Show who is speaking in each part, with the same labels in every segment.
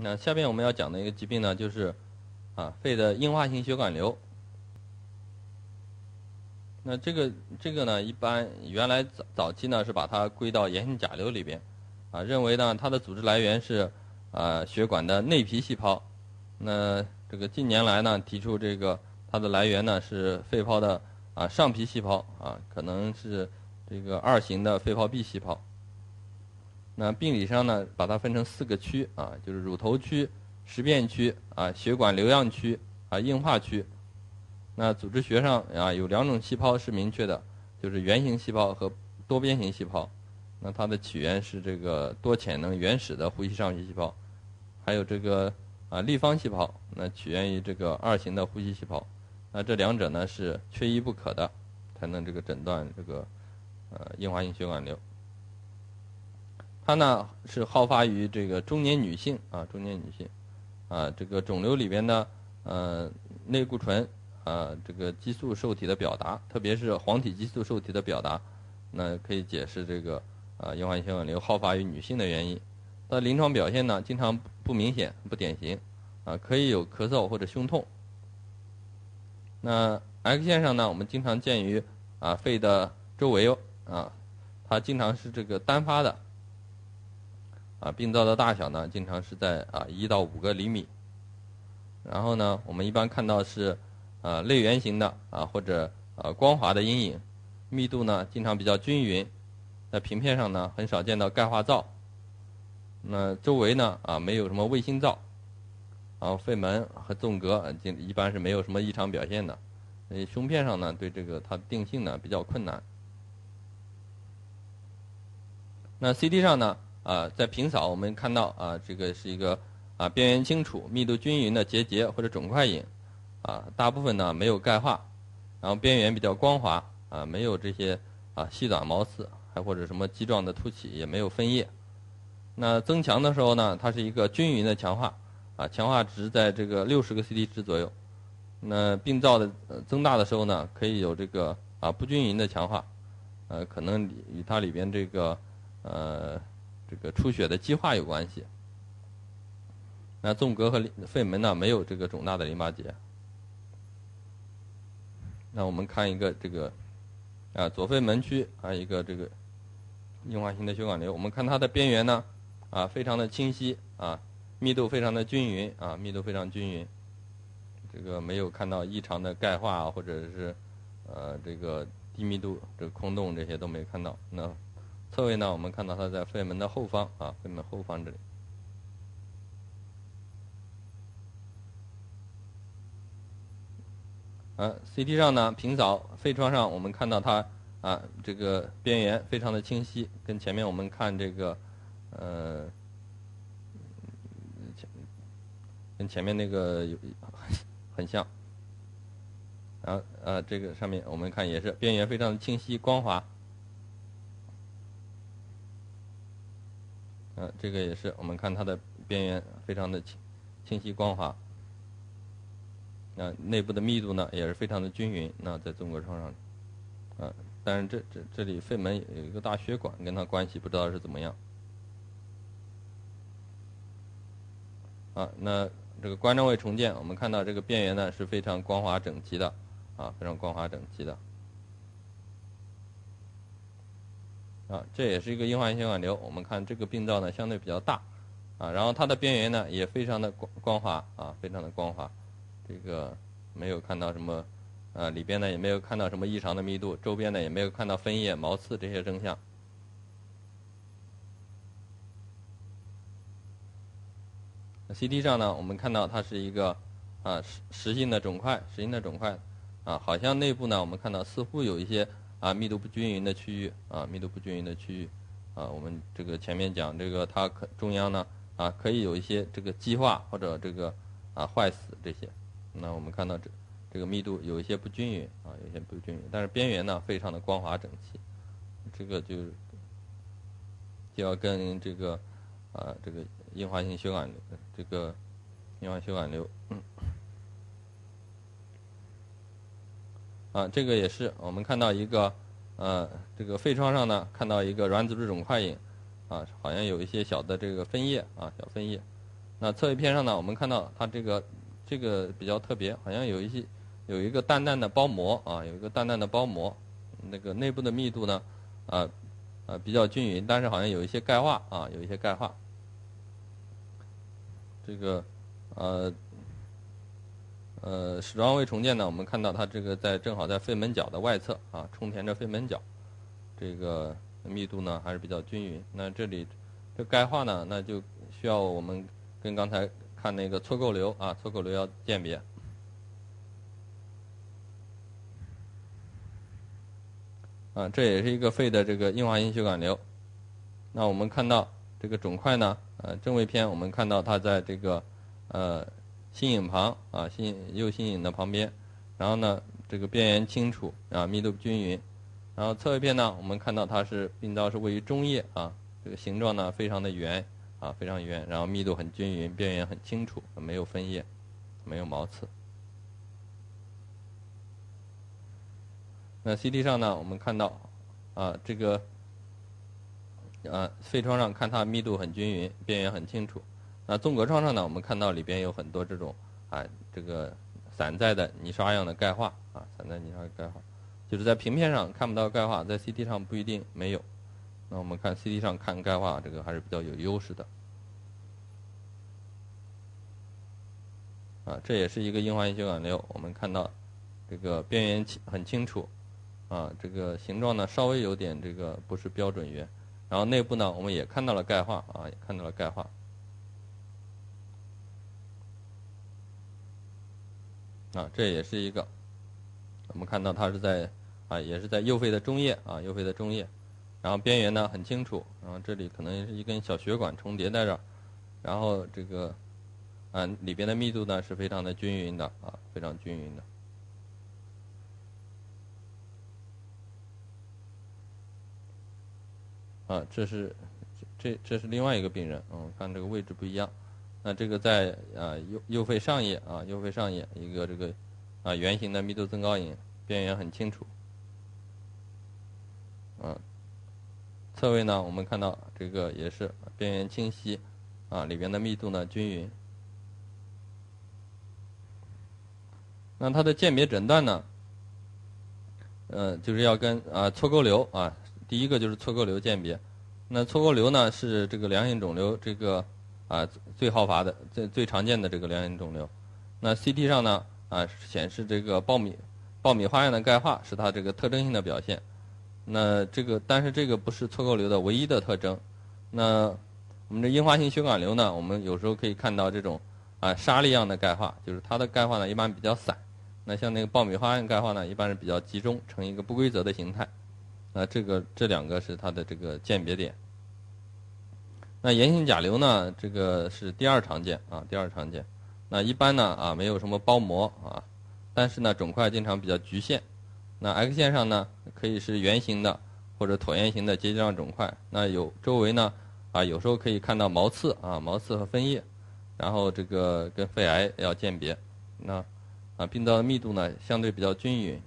Speaker 1: 那下面我们要讲的一个疾病呢，就是啊肺的硬化性血管瘤。那这个这个呢，一般原来早早期呢是把它归到炎性甲瘤里边，啊认为呢它的组织来源是啊血管的内皮细胞。那这个近年来呢提出这个它的来源呢是肺泡的啊上皮细胞啊可能是这个二型的肺泡壁细胞。那病理上呢，把它分成四个区啊，就是乳头区、实变区啊、血管瘤样区啊、硬化区。那组织学上啊，有两种细胞是明确的，就是圆形细胞和多边形细胞。那它的起源是这个多潜能原始的呼吸上皮细胞，还有这个啊立方细胞，那起源于这个二型的呼吸细胞。那这两者呢是缺一不可的，才能这个诊断这个呃硬化性血管瘤。它呢是好发于这个中年女性啊，中年女性，啊，这个肿瘤里边的呃内固醇啊，这个激素受体的表达，特别是黄体激素受体的表达，那可以解释这个啊硬化性血管瘤好发于女性的原因。它临床表现呢，经常不明显、不典型，啊，可以有咳嗽或者胸痛。那 X 线上呢，我们经常见于啊肺的周围哦啊，它经常是这个单发的。啊，病灶的大小呢，经常是在啊一到五个厘米。然后呢，我们一般看到是啊类圆形的啊或者啊光滑的阴影，密度呢经常比较均匀。在平片上呢，很少见到钙化灶。那周围呢啊没有什么卫星灶，然后肺门和纵隔一一般是没有什么异常表现的。所以胸片上呢，对这个它定性呢比较困难。那 CT 上呢？啊，在平扫我们看到啊，这个是一个啊边缘清楚、密度均匀的结节或者肿块影，啊，大部分呢没有钙化，然后边缘比较光滑，啊，没有这些啊细短毛刺，还或者什么肌状的凸起，也没有分叶。那增强的时候呢，它是一个均匀的强化，啊，强化值在这个六十个 CT 值左右。那病灶的增大的时候呢，可以有这个啊不均匀的强化，呃，可能与它里边这个呃。这个出血的激化有关系。那纵隔和肺门呢，没有这个肿大的淋巴结。那我们看一个这个啊左肺门区啊一个这个硬化性的血管瘤，我们看它的边缘呢啊非常的清晰啊密度非常的均匀啊密度非常均匀，这个没有看到异常的钙化或者是呃这个低密度这个空洞这些都没看到那。侧位呢，我们看到它在肺门的后方啊，肺门后方这里。啊，CT 上呢，平扫肺窗上，我们看到它啊，这个边缘非常的清晰，跟前面我们看这个，呃，跟前面那个有很像。然后呃，这个上面我们看也是边缘非常的清晰光滑。呃，这个也是，我们看它的边缘非常的清清晰光滑，那内部的密度呢也是非常的均匀。那在纵隔窗上，啊，但是这这这里肺门有一个大血管，跟它关系不知道是怎么样。啊，那这个冠状位重建，我们看到这个边缘呢是非常光滑整齐的，啊，非常光滑整齐的。啊，这也是一个硬化性血管瘤。我们看这个病灶呢，相对比较大，啊，然后它的边缘呢也非常的光光滑，啊，非常的光滑，这个没有看到什么，啊，里边呢也没有看到什么异常的密度，周边呢也没有看到分叶、毛刺这些征象。CT 上呢，我们看到它是一个啊实实性的肿块，实性的肿块，啊，好像内部呢，我们看到似乎有一些。啊，密度不均匀的区域啊，密度不均匀的区域啊，我们这个前面讲这个它可中央呢啊，可以有一些这个激化或者这个啊坏死这些。那我们看到这这个密度有一些不均匀啊，有些不均匀，但是边缘呢非常的光滑整齐。这个就就要跟这个啊这个硬化性血管这个硬化血管瘤。嗯啊，这个也是我们看到一个，呃，这个肺窗上呢，看到一个软组织肿块影，啊，好像有一些小的这个分叶啊，小分叶，那侧位片上呢，我们看到它这个这个比较特别，好像有一些有一个淡淡的包膜啊，有一个淡淡的包膜，那个内部的密度呢，啊啊比较均匀，但是好像有一些钙化啊，有一些钙化。这个呃呃矢状位重建呢，我们看到它这个在正好在肺门角的外侧啊，充填着肺门角，这个密度呢还是比较均匀。那这里这钙化呢，那就需要我们跟刚才看那个错构瘤啊，错构瘤要鉴别。啊，这也是一个肺的这个硬化性血管瘤。那我们看到这个肿块呢？呃，正位片我们看到它在这个呃心影旁啊，心右心影的旁边，然后呢这个边缘清楚啊，密度均匀，然后侧位片呢我们看到它是病灶是位于中叶啊，这个形状呢非常的圆啊，非常圆，然后密度很均匀，边缘很清楚，没有分叶，没有毛刺。那 CT 上呢我们看到啊这个。啊，肺窗上看它密度很均匀，边缘很清楚。那纵隔窗上呢，我们看到里边有很多这种啊，这个散在的泥沙样的钙化啊，散在泥沙钙化，就是在平片上看不到钙化，在 CT 上不一定没有。那我们看 CT 上看钙化，这个还是比较有优势的。啊，这也是一个硬化性血管瘤，我们看到这个边缘清很清楚，啊，这个形状呢稍微有点这个不是标准圆。然后内部呢，我们也看到了钙化啊，也看到了钙化。啊，这也是一个，我们看到它是在啊，也是在右肺的中叶啊，右肺的中叶，然后边缘呢很清楚，然后这里可能是一根小血管重叠在这儿，然后这个啊里边的密度呢是非常的均匀的啊，非常均匀的。啊，这是这这是另外一个病人，嗯，看这个位置不一样。那这个在啊右右肺上叶啊，右肺上叶一个这个啊圆形的密度增高影，边缘很清楚。嗯，侧位呢，我们看到这个也是边缘清晰，啊里边的密度呢均匀。那它的鉴别诊断呢，嗯，就是要跟啊错构瘤啊。第一个就是错构瘤鉴别，那错构瘤呢是这个良性肿瘤这个啊最好发的、最最常见的这个良性肿瘤。那 CT 上呢啊显示这个爆米爆米花样的钙化是它这个特征性的表现。那这个但是这个不是错构瘤的唯一的特征。那我们这硬化性血管瘤呢，我们有时候可以看到这种啊沙粒样的钙化，就是它的钙化呢一般比较散。那像那个爆米花样钙化呢，一般是比较集中，呈一个不规则的形态。那这个这两个是它的这个鉴别点。那炎性甲瘤呢？这个是第二常见啊，第二常见。那一般呢啊，没有什么包膜啊，但是呢肿块经常比较局限。那 X 线上呢可以是圆形的或者椭圆形的结节状肿块。那有周围呢啊有时候可以看到毛刺啊毛刺和分叶，然后这个跟肺癌要鉴别。那啊病灶的密度呢相对比较均匀。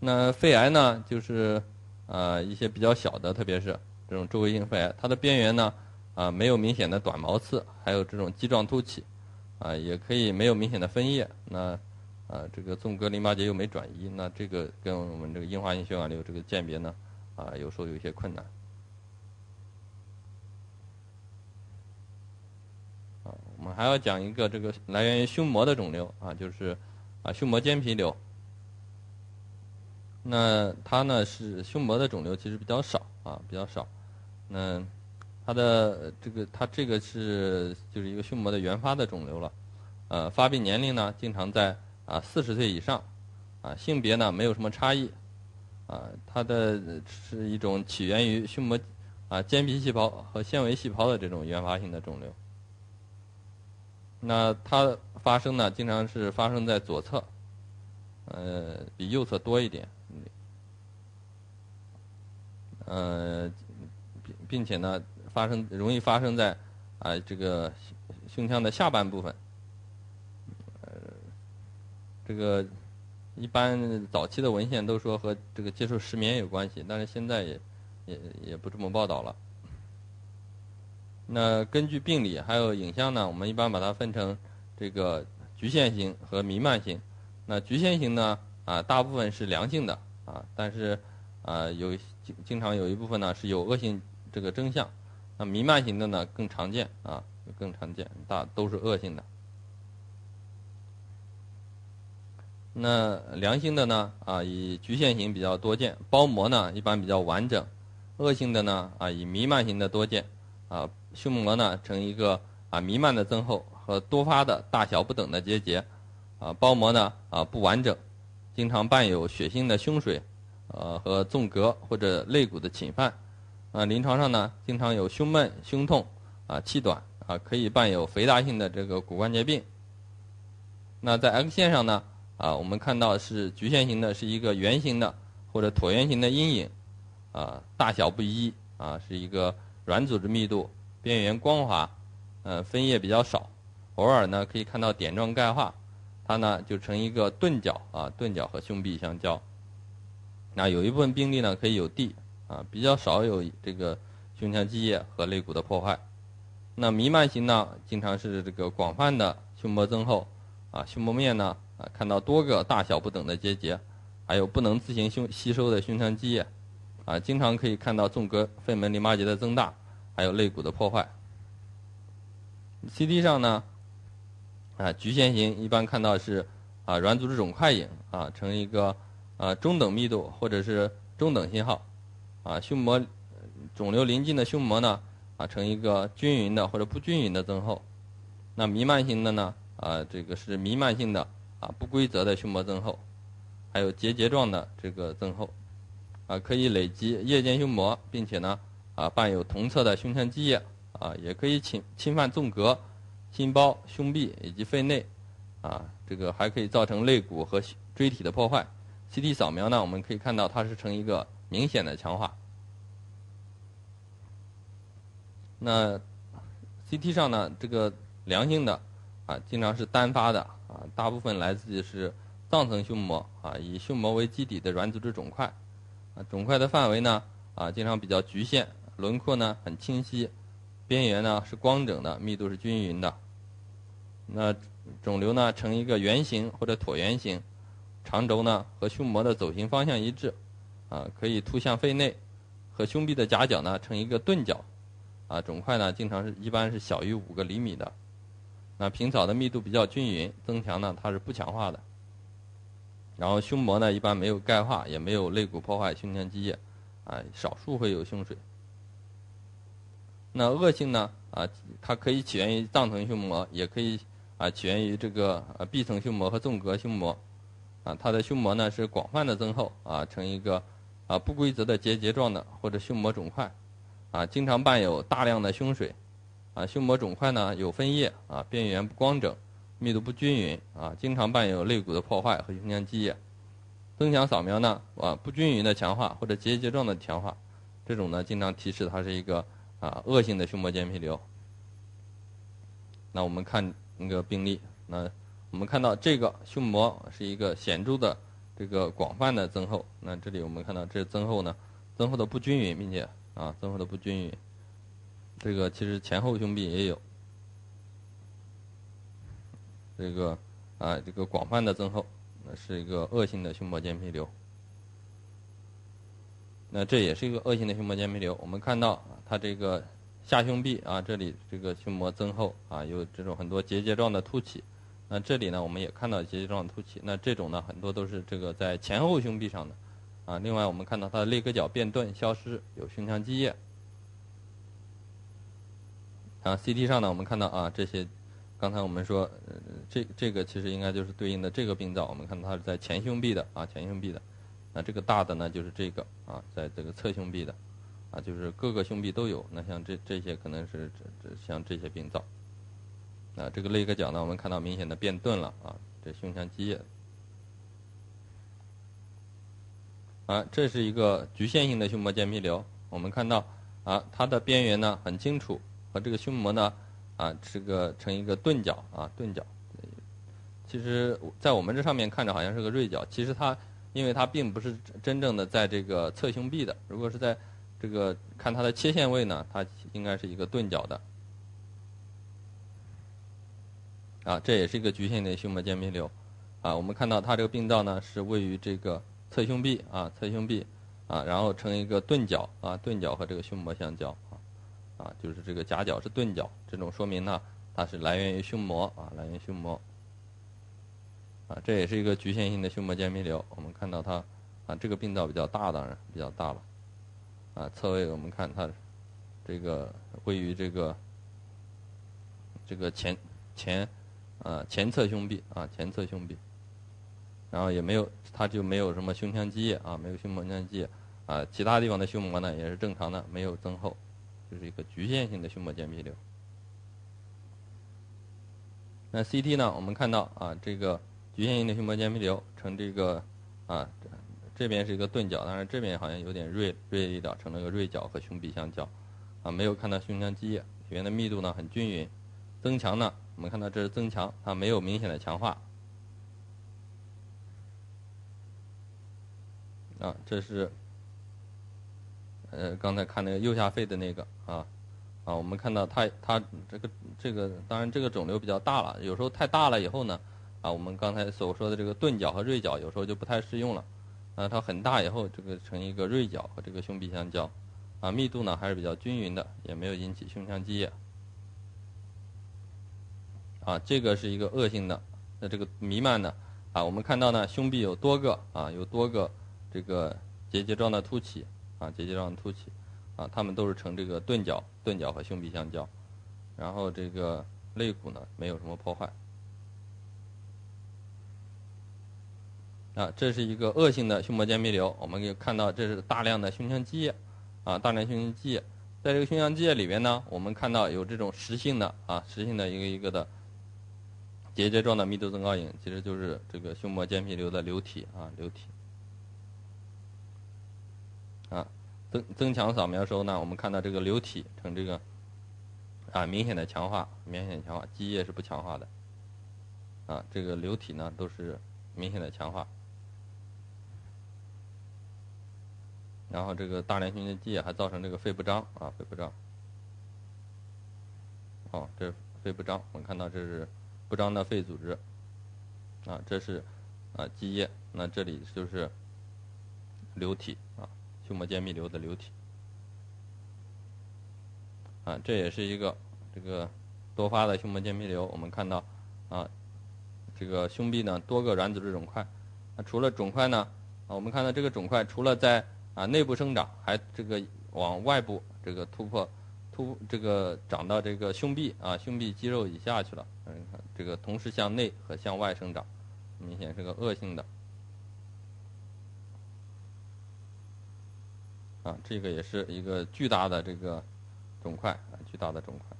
Speaker 1: 那肺癌呢，就是啊一些比较小的，特别是这种周围性肺癌，它的边缘呢啊没有明显的短毛刺，还有这种棘状突起，啊也可以没有明显的分叶。那啊这个纵隔淋巴结又没转移，那这个跟我们这个硬化性血管瘤这个鉴别呢啊有时候有一些困难。啊，我们还要讲一个这个来源于胸膜的肿瘤啊，就是啊胸膜间皮瘤。那它呢是胸膜的肿瘤，其实比较少啊，比较少。那它的这个它这个是就是一个胸膜的原发的肿瘤了，呃，发病年龄呢经常在啊四十岁以上，啊性别呢没有什么差异，啊它的是一种起源于胸膜啊间皮细胞和纤维细胞的这种原发性的肿瘤。那它发生呢经常是发生在左侧，呃比右侧多一点。呃，并且呢，发生容易发生在啊这个胸腔的下半部分。呃，这个一般早期的文献都说和这个接受失眠有关系，但是现在也也也不这么报道了。那根据病理还有影像呢，我们一般把它分成这个局限型和弥漫型。那局限型呢，啊，大部分是良性的啊，但是啊，有经经常有一部分呢是有恶性这个征象。那弥漫型的呢更常见啊，更常见，大都是恶性的。那良性的呢啊，以局限型比较多见，包膜呢一般比较完整；恶性的呢啊，以弥漫型的多见啊，胸膜呢呈一个啊弥漫的增厚和多发的大小不等的结节啊，包膜呢啊不完整，经常伴有血腥的胸水呃和纵隔或者肋骨的侵犯啊，临床上呢经常有胸闷、胸痛啊、气短啊，可以伴有肥大性的这个骨关节病。那在 X 线上呢？啊，我们看到是局限型的，是一个圆形的或者椭圆形的阴影，啊，大小不一，啊，是一个软组织密度，边缘光滑，呃，分叶比较少，偶尔呢可以看到点状钙化，它呢就成一个钝角，啊，钝角和胸壁相交。那有一部分病例呢可以有 D，啊，比较少有这个胸腔积液和肋骨的破坏。那弥漫型呢，经常是这个广泛的胸膜增厚，啊，胸膜面呢。啊，看到多个大小不等的结节，还有不能自行胸吸收的胸腔积液，啊，经常可以看到纵隔肺门淋巴结的增大，还有肋骨的破坏。CT 上呢，啊，局限型一般看到是啊软组织肿块影啊呈一个啊中等密度或者是中等信号，啊胸膜肿瘤临近的胸膜呢啊呈一个均匀的或者不均匀的增厚，那弥漫型的呢啊这个是弥漫性的。啊，不规则的胸膜增厚，还有结节状的这个增厚，啊，可以累积夜间胸膜，并且呢，啊，伴有同侧的胸腔积液，啊，也可以侵侵犯纵隔、心包、胸壁以及肺内，啊，这个还可以造成肋骨和椎体的破坏。CT 扫描呢，我们可以看到它是呈一个明显的强化。那 CT 上呢，这个良性的，啊，经常是单发的。啊，大部分来自于是脏层胸膜啊，以胸膜为基底的软组织肿块，啊，肿块的范围呢啊，经常比较局限，轮廓呢很清晰，边缘呢是光整的，密度是均匀的。那肿瘤呢呈一个圆形或者椭圆形，长轴呢和胸膜的走形方向一致，啊，可以突向肺内，和胸壁的夹角呢成一个钝角，啊，肿块呢经常是一般是小于五个厘米的。那平扫的密度比较均匀，增强呢它是不强化的。然后胸膜呢一般没有钙化，也没有肋骨破坏、胸腔积液，啊，少数会有胸水。那恶性呢啊，它可以起源于脏层胸膜，也可以啊起源于这个呃壁层胸膜和纵隔胸膜，啊，它的胸膜呢是广泛的增厚啊，成一个啊不规则的结节状的或者胸膜肿块，啊，经常伴有大量的胸水。啊，胸膜肿块呢有分叶啊，边缘不光整，密度不均匀啊，经常伴有肋骨的破坏和胸腔积液。增强扫描呢啊，不均匀的强化或者结节状的强化，这种呢经常提示它是一个啊恶性的胸膜间皮瘤。那我们看那个病例，那我们看到这个胸膜是一个显著的这个广泛的增厚，那这里我们看到这增厚呢，增厚的不均匀，并且啊增厚的不均匀。这个其实前后胸壁也有，这个啊，这个广泛的增厚，那是一个恶性的胸膜间皮瘤。那这也是一个恶性的胸膜间皮瘤。我们看到它这个下胸壁啊，这里这个胸膜增厚啊，有这种很多结节状的凸起。那这里呢，我们也看到结节状的凸起。那这种呢，很多都是这个在前后胸壁上的啊。另外，我们看到它的肋隔角变钝消失，有胸腔积液。啊，CT 上呢，我们看到啊，这些，刚才我们说，这这个其实应该就是对应的这个病灶，我们看到它是在前胸壁的啊，前胸壁的，那这个大的呢就是这个啊，在这个侧胸壁的，啊，就是各个胸壁都有。那像这这些可能是这这像这些病灶，啊，这个肋隔角呢，我们看到明显的变钝了啊，这胸腔积液，啊，这是一个局限性的胸膜间皮瘤，我们看到啊，它的边缘呢很清楚。和这个胸膜呢，啊，这个成一个钝角啊，钝角。其实，在我们这上面看着好像是个锐角，其实它，因为它并不是真正的在这个侧胸壁的。如果是在这个看它的切线位呢，它应该是一个钝角的。啊，这也是一个局限性的胸膜间皮瘤，啊，我们看到它这个病灶呢是位于这个侧胸壁啊，侧胸壁啊，然后呈一个钝角啊，钝角和这个胸膜相交啊，啊，就是这个夹角是钝角，这种说明呢它是来源于胸膜啊，来源于胸膜，啊，这也是一个局限性的胸膜间皮瘤，我们看到它啊，这个病灶比较大，当然比较大了，啊，侧位我们看它这个位于这个这个前前。啊，前侧胸壁啊，前侧胸壁，然后也没有，它就没有什么胸腔积液啊，没有胸膜腔积液啊，其他地方的胸膜呢也是正常的，没有增厚，就是一个局限性的胸膜间皮瘤。那 CT 呢，我们看到啊，这个局限性的胸膜间皮瘤呈这个啊，这边是一个钝角，当然这边好像有点锐锐利的，成了个锐角和胸壁相交，啊，没有看到胸腔积液，里面的密度呢很均匀，增强呢。我们看到这是增强，它没有明显的强化。啊，这是呃刚才看那个右下肺的那个啊啊，我们看到它它这个这个当然这个肿瘤比较大了，有时候太大了以后呢啊，我们刚才所说的这个钝角和锐角有时候就不太适用了啊，它很大以后这个成一个锐角和这个胸壁相交啊，密度呢还是比较均匀的，也没有引起胸腔积液。啊，这个是一个恶性的，那这个弥漫的，啊，我们看到呢，胸壁有多个啊，有多个这个结节状的凸起，啊，结节状的凸起，啊，它们都是呈这个钝角，钝角和胸壁相交，然后这个肋骨呢没有什么破坏，啊，这是一个恶性的胸膜间皮瘤，我们可以看到这是大量的胸腔积液，啊，大量胸腔积液，在这个胸腔积液里边呢，我们看到有这种实性的啊，实性的一个一个的。结节状的密度增高影其实就是这个胸膜间皮瘤的瘤体啊，瘤体。啊，增增强扫描时候呢，我们看到这个瘤体呈这个啊明显的强化，明显强化，基液是不强化的。啊，这个瘤体呢都是明显的强化。然后这个大量胸腔积液还造成这个肺不张啊，肺不张。哦，这肺不张，我们看到这是。不张的肺组织，啊，这是啊积液，那这里就是瘤体啊，胸膜间皮瘤的瘤体，啊，这也是一个这个多发的胸膜间皮瘤。我们看到啊，这个胸壁呢多个软组织肿块，啊，除了肿块呢，啊，我们看到这个肿块除了在啊内部生长，还这个往外部这个突破。突这个长到这个胸壁啊，胸壁肌肉以下去了。嗯，看这个同时向内和向外生长，明显是个恶性的。啊，这个也是一个巨大的这个肿块啊，巨大的肿块。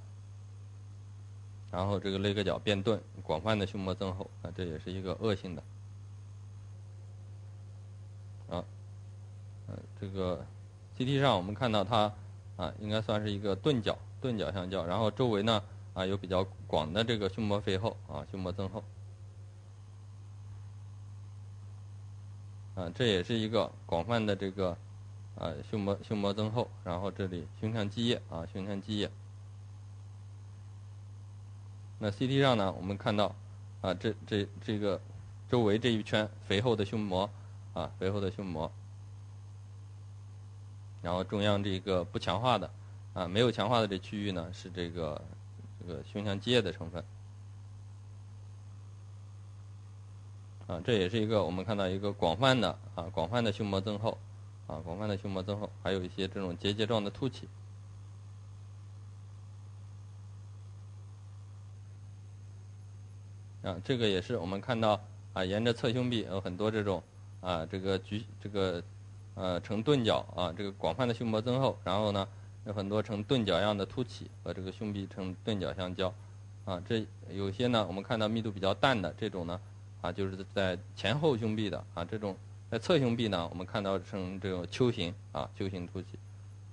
Speaker 1: 然后这个肋膈角变钝，广泛的胸膜增厚啊，这也是一个恶性的。啊，嗯，这个 CT 上我们看到它。啊，应该算是一个钝角，钝角相交，然后周围呢，啊，有比较广的这个胸膜肥厚，啊，胸膜增厚，啊，这也是一个广泛的这个，啊，胸膜胸膜增厚，然后这里胸腔积液，啊，胸腔积液。那 CT 上呢，我们看到，啊，这这这个周围这一圈肥厚的胸膜，啊，肥厚的胸膜。然后中央这个不强化的，啊，没有强化的这区域呢，是这个这个胸腔积液的成分，啊，这也是一个我们看到一个广泛的啊，广泛的胸膜增厚，啊，广泛的胸膜增厚，还有一些这种结节状的凸起，啊，这个也是我们看到啊，沿着侧胸壁有很多这种啊，这个局这个。呃，呈钝角啊，这个广泛的胸膜增厚，然后呢，有很多呈钝角样的凸起和这个胸壁呈钝角相交，啊，这有些呢，我们看到密度比较淡的这种呢，啊，就是在前后胸壁的啊，这种在侧胸壁呢，我们看到呈这种丘形啊，丘形凸起，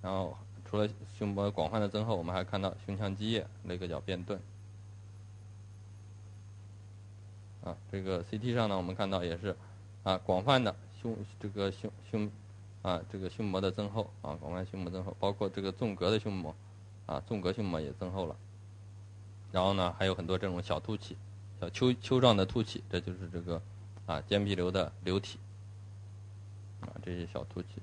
Speaker 1: 然后除了胸膜广泛的增厚，我们还看到胸腔积液，肋个角变钝，啊，这个 CT 上呢，我们看到也是啊，广泛的胸这个胸胸。啊，这个胸膜的增厚啊，广泛胸膜增厚，包括这个纵隔的胸膜，啊，纵隔胸膜也增厚了。然后呢，还有很多这种小凸起，小丘丘状的凸起，这就是这个啊间皮瘤的瘤体啊这些小凸起。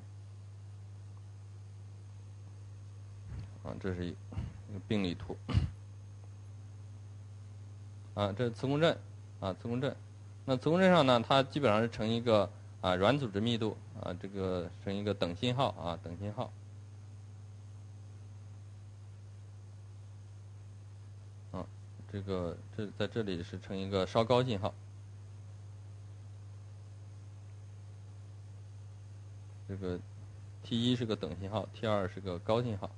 Speaker 1: 啊这是一个病理图。啊这是磁共振啊磁共振，那磁共振上呢它基本上是呈一个啊软组织密度啊这个成一个等信号啊等信号。这个这在这里是成一个稍高信号，这个 T 一是个等信号，T 二是个高信号。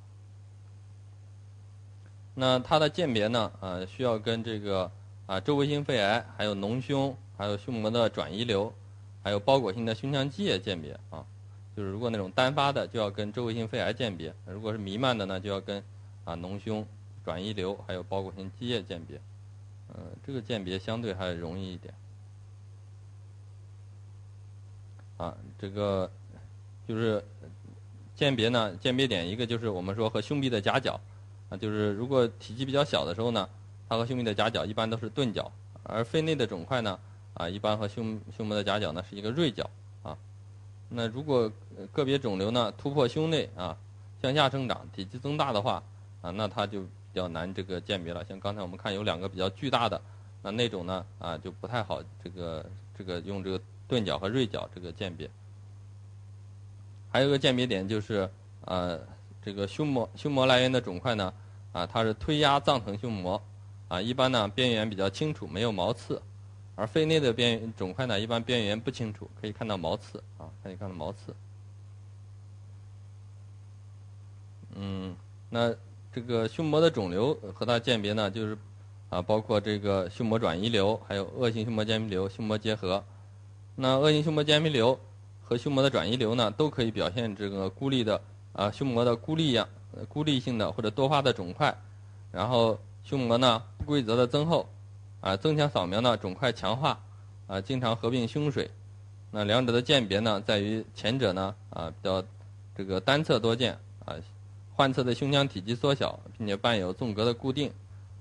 Speaker 1: 那它的鉴别呢？啊，需要跟这个啊周围性肺癌、还有脓胸、还有胸膜的转移瘤、还有包裹性的胸腔积液鉴别啊。就是如果那种单发的，就要跟周围性肺癌鉴别；如果是弥漫的呢，就要跟啊脓胸。转移瘤还有包裹性积液鉴别，嗯，这个鉴别相对还容易一点。啊，这个就是鉴别呢，鉴别点一个就是我们说和胸壁的夹角，啊，就是如果体积比较小的时候呢，它和胸壁的夹角一般都是钝角，而肺内的肿块呢，啊，一般和胸胸膜的夹角呢是一个锐角，啊，那如果个别肿瘤呢突破胸内啊，向下生长，体积增大的话，啊，那它就。比较难这个鉴别了，像刚才我们看有两个比较巨大的，那那种呢啊就不太好这个这个用这个钝角和锐角这个鉴别。还有个鉴别点就是啊这个胸膜胸膜来源的肿块呢啊它是推压脏层胸膜啊一般呢边缘比较清楚没有毛刺，而肺内的边肿块呢一般边缘不清楚可以看到毛刺啊可以看到毛刺。嗯那。这个胸膜的肿瘤和它鉴别呢，就是啊，包括这个胸膜转移瘤，还有恶性胸膜间皮瘤、胸膜结核。那恶性胸膜间皮瘤和胸膜的转移瘤呢，都可以表现这个孤立的啊胸膜的孤立样、孤立性的或者多发的肿块。然后胸膜呢不规则的增厚，啊增强扫描呢肿块强化，啊经常合并胸水。那两者的鉴别呢，在于前者呢啊比较这个单侧多见啊。患侧的胸腔体积缩小，并且伴有纵隔的固定，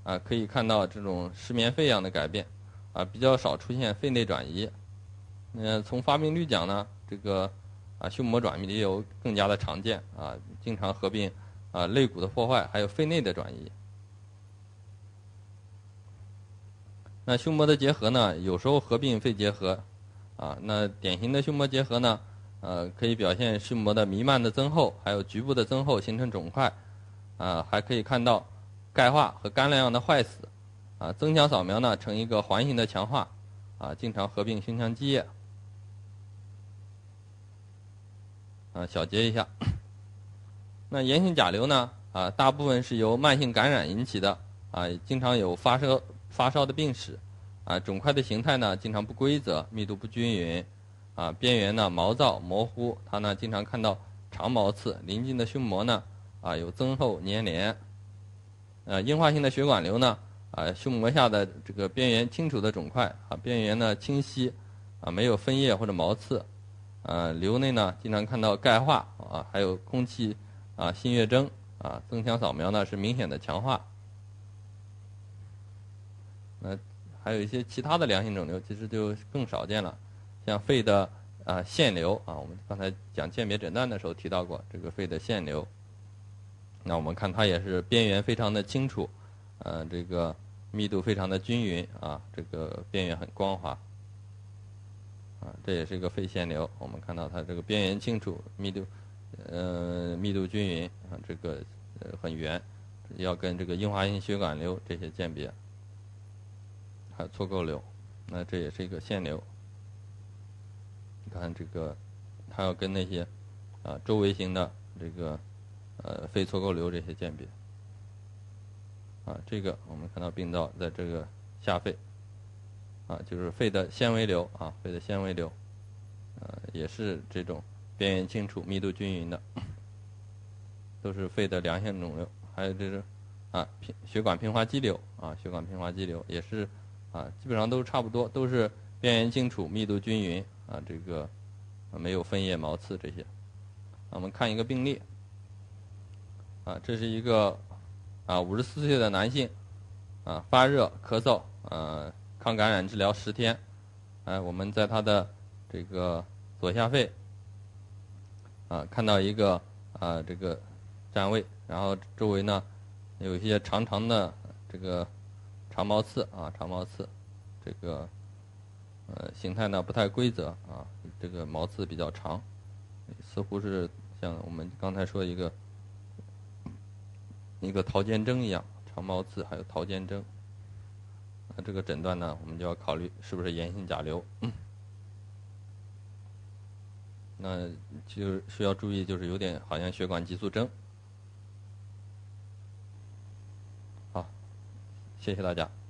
Speaker 1: 啊，可以看到这种失眠肺样的改变，啊，比较少出现肺内转移。嗯，从发病率讲呢，这个啊胸膜转移瘤更加的常见，啊，经常合并啊肋骨的破坏，还有肺内的转移。那胸膜的结核呢，有时候合并肺结核，啊，那典型的胸膜结核呢。呃，可以表现胸膜的弥漫的增厚，还有局部的增厚形成肿块，啊，还可以看到钙化和干亮样的坏死，啊，增强扫描呢呈一个环形的强化，啊，经常合并胸腔积液，啊，小结一下。那炎性甲瘤呢，啊，大部分是由慢性感染引起的，啊，经常有发生发烧的病史，啊，肿块的形态呢经常不规则，密度不均匀。啊，边缘呢毛躁模糊，它呢经常看到长毛刺，邻近的胸膜呢啊有增厚粘连。呃，硬化性的血管瘤呢啊，胸膜下的这个边缘清楚的肿块啊，边缘呢清晰啊，没有分叶或者毛刺。啊，瘤内呢经常看到钙化啊，还有空气啊新月征啊，增强扫描呢是明显的强化。那还有一些其他的良性肿瘤，其实就更少见了。像肺的啊腺瘤啊，我们刚才讲鉴别诊断的时候提到过这个肺的腺瘤。那我们看它也是边缘非常的清楚，呃，这个密度非常的均匀啊，这个边缘很光滑。啊，这也是一个肺腺瘤，我们看到它这个边缘清楚，密度呃密度均匀啊，这个呃很圆，要跟这个硬化性血管瘤这些鉴别。还有错构瘤，那这也是一个腺瘤。你看这个，它要跟那些啊周围型的这个呃肺错构瘤这些鉴别啊，这个我们看到病灶在这个下肺啊，就是肺的纤维瘤啊，肺的纤维瘤，呃也是这种边缘清楚、密度均匀的，都是肺的良性肿瘤。还有就是啊平血管平滑肌瘤啊，血管平滑肌瘤也是啊，基本上都差不多，都是边缘清楚、密度均匀。啊，这个没有分叶毛刺这些。我们看一个病例。啊，这是一个啊五十四岁的男性，啊发热、咳嗽、啊抗感染治疗十天，哎，我们在他的这个左下肺啊看到一个啊这个占位，然后周围呢有一些长长的这个长毛刺啊长毛刺，这个呃形态呢不太规则啊，这个毛刺比较长，似乎是像我们刚才说一个一个桃尖针一样。长毛刺还有桃尖针，那这个诊断呢，我们就要考虑是不是炎性甲流。那就需要注意，就是有点好像血管激素征。好，谢谢大家。